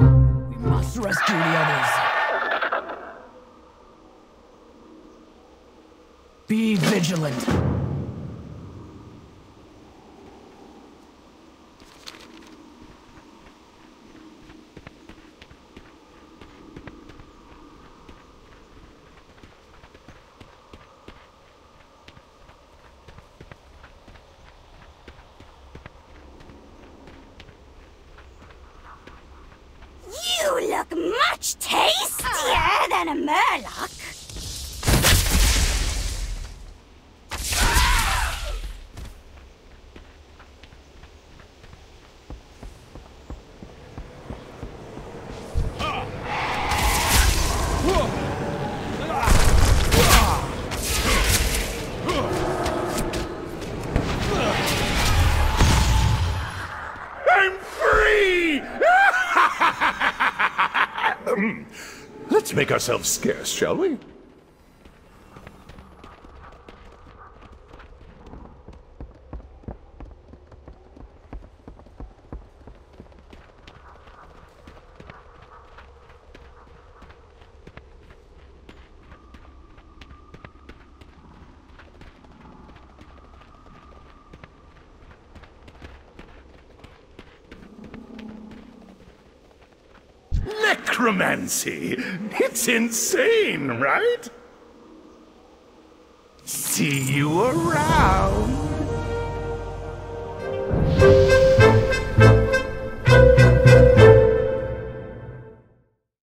We must rescue the others. Be vigilant. You look much tastier than a Murloc. Hmm. Let's make ourselves scarce, shall we? Necromancy! It's insane, right? See you around.